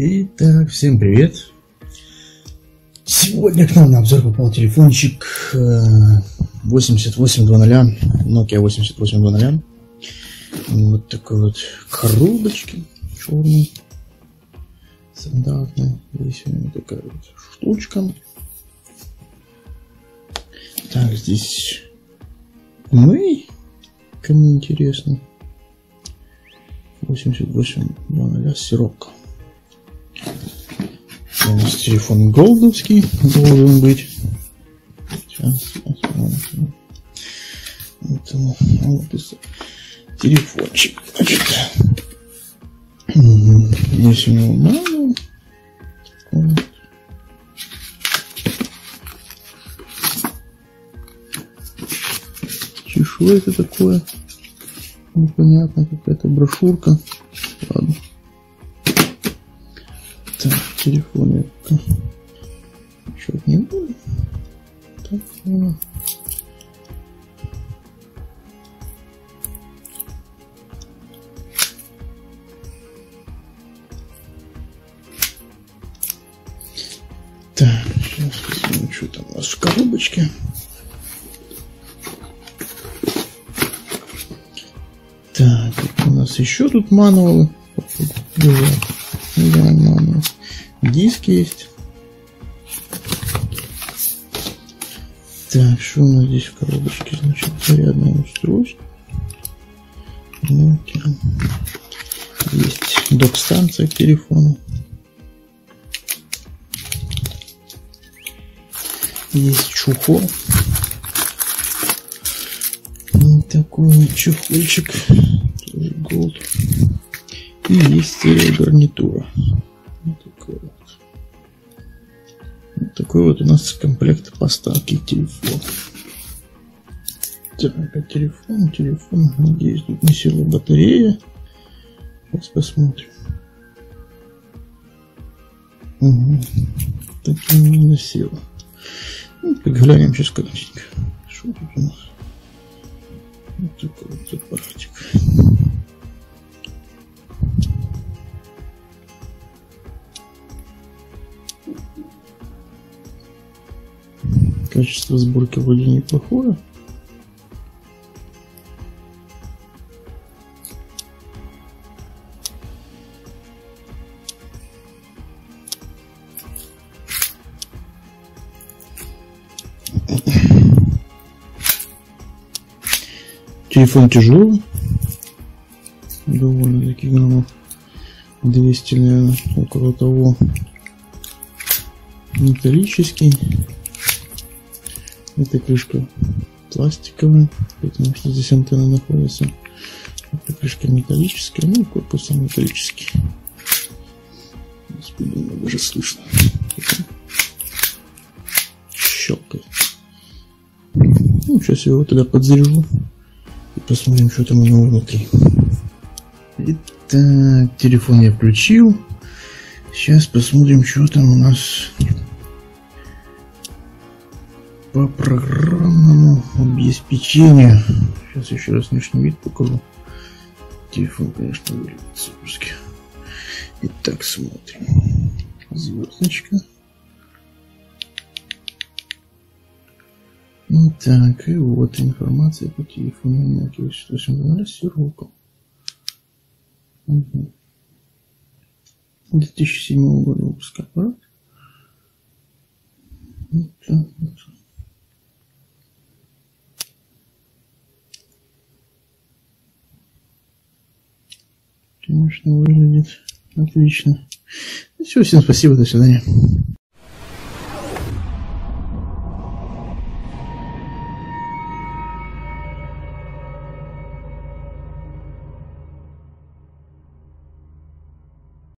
Итак, всем привет! Сегодня к нам на обзор попал телефончик 8800, Nokia 8800. Вот такой вот коробочки черный, стандартная. Здесь у него такая вот штучка. Так, здесь мы, кому интересно, 8800 сиропка. Нас телефон голдовский должен быть. Сейчас вот, телефончик. Значит, здесь у него. Что это такое? Непонятно, какая-то брошюрка. Ладно. Так, телефон я Чего не. Так, ладно. Так, сейчас посмотрим, что там у нас в коробочке. Так, у нас еще тут мануалы. Да, мануал. Диск есть. Так, что у нас здесь в коробочке? Значит, зарядное устройство. Nokia. Есть док-станция к телефону. Есть чухол. Вот такой вот чехольчик. Тоже голд. И есть гарнитура. Вот такой вот. Вот такой вот у нас комплект поставки телефона. Так, а телефон, телефон. Надеюсь, тут не села батарея. Сейчас посмотрим. Угу. Так и не засела. Ну, глянем сейчас коротенько. Что тут у нас? Вот такой вот аппаратик. Качество сборки вроде неплохое. Телефон тяжелый. Довольно-таки граммов 200, наверное, около того. Металлический. Эта крышка пластиковая, потому что здесь антенна находится. Эта крышка металлическая, ну и корпус металлический. Господи, много же слышно. Щелкает. Ну, сейчас я его тогда подзаряжу. И посмотрим, что там у него внутри. Итак, телефон я включил. Сейчас посмотрим, что там у нас по программному обеспечению. Сейчас еще раз внешний вид покажу. Телефон, конечно, выглядит суперски. Итак, смотрим. Звездочка. Ну так, и вот информация по телефону Nokia 8800 с сиропом. Угу. 2007 года выпуска аппарат. Вот так вот. Конечно, выглядит отлично. Все, всем спасибо, до свидания.